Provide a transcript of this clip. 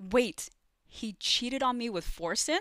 Wait, he cheated on me with Forsen?